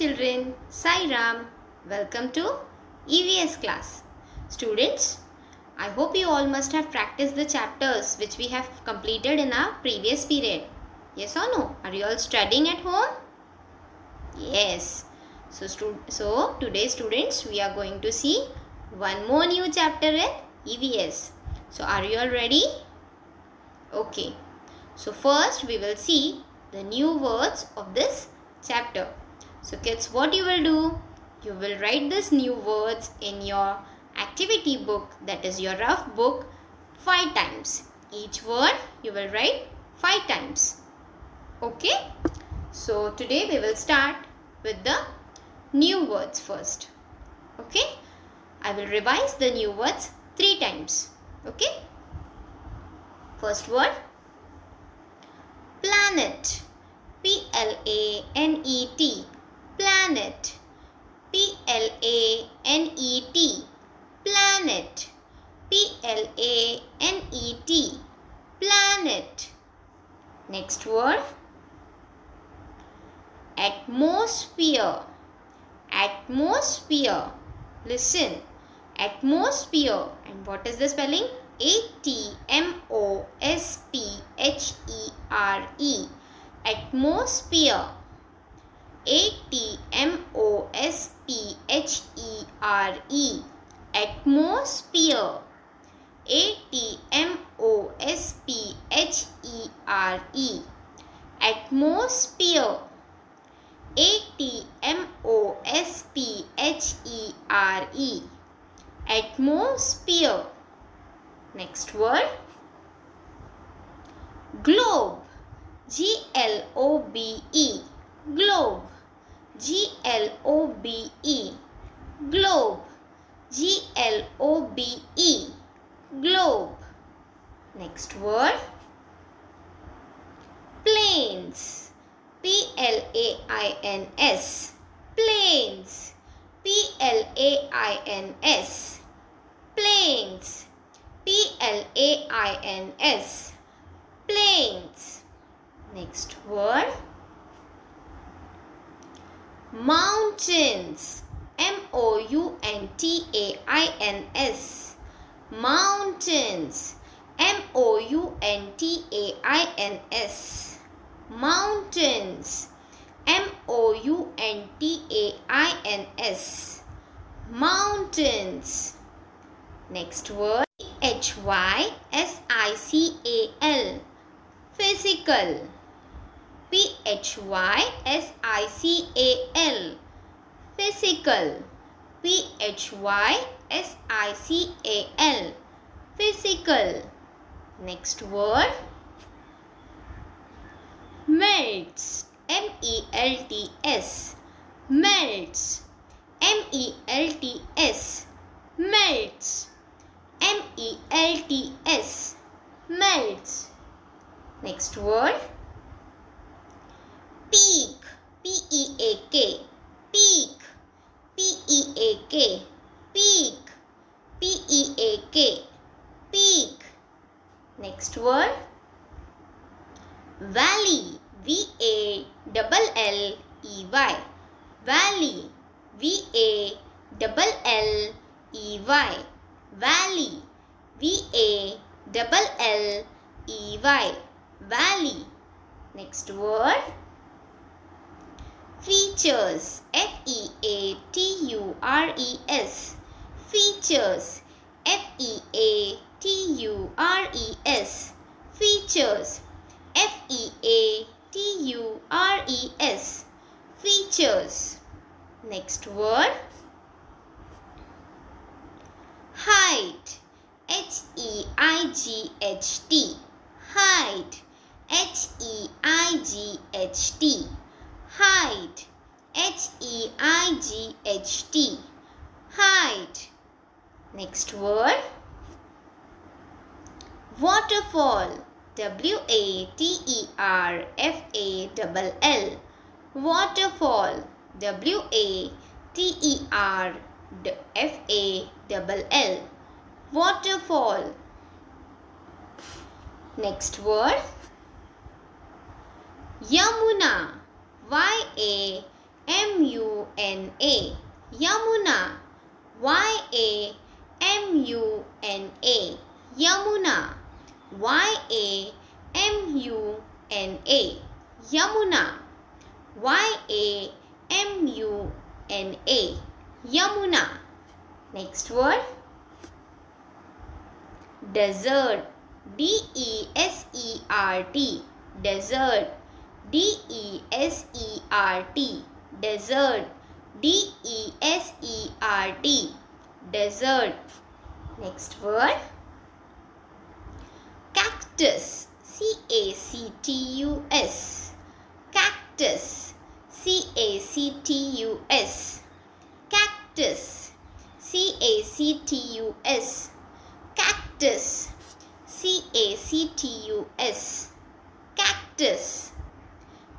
children, Sai Ram. Welcome to EVS class. Students, I hope you all must have practiced the chapters which we have completed in our previous period. Yes or no? Are you all studying at home? Yes. So, so today students we are going to see one more new chapter in EVS. So are you all ready? Okay. So first we will see the new words of this chapter. So kids what you will do? You will write these new words in your activity book that is your rough book five times. Each word you will write five times. Okay. So today we will start with the new words first. Okay. I will revise the new words three times. Okay. First word planet P L A N E T planet. P L A N E T. Planet. P L A N E T. Planet. Next word. Atmosphere. Atmosphere. Listen. Atmosphere. And what is the spelling? A T M O S P H E R E. Atmosphere A T M O S P H E R E atmosphere. A T M O S P H E R E atmosphere. A T M O S P H E R E atmosphere. Next word. Globe. G L O B E globe. G L O B E. Globe. G L O B E. Globe. Next word. Plains. P L A I N S. Plains. P L A I N S. Plains. P L A I N S. Plains. Next word mountains. M O U N T A I N S. Mountains. M O U N T A I N S. Mountains. M O U N T A I N S. Mountains. Next word. H Y S I C A L. Physical P H Y S I C A L. Physical. P H Y S I C A L. Physical. Next word. Melts. M E L T S. Melts. M E L T S. Melts. M E L T S. Melts. Next word peak P E A K peak P E A K peak P E A K peak. Next word valley V A double L E Y. Valley V A double L E Y. Valley V A double L E Y. Valley next word. Features F E A T U R E S. Features F E A T U R E S. Features F E A T U R E S. Features. Next word. Height. H E I G H T. Height. H E I G H T. Height. H E I G H T. Height. Next word. Waterfall W A T E R F A double L waterfall W A T E R F A double L waterfall next word Yamuna Y A M U N A. Yamuna. Y A M U N A. Yamuna. Y A M U N A. Yamuna. Y A M U N A. Yamuna. Next word. Desert. D E S E R T. Desert. D E S E R T. Desert. D E S E R T. Desert. Next word. Cactus. C A C T U S. Cactus. C A C T U S. Cactus. C A C T U S. Cactus. C A C T U S. Cactus.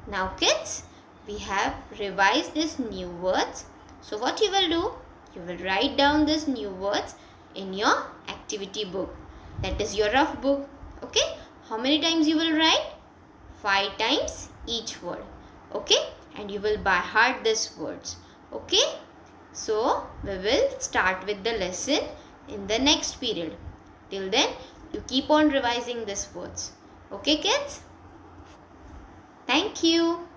Now kids, we have revised these new words. So what you will do? You will write down these new words in your activity book. That is your rough book. Okay? How many times you will write? Five times each word. Okay? And you will by heart these words. Okay? So, we will start with the lesson in the next period. Till then, you keep on revising these words. Okay kids? Thank you.